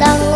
tan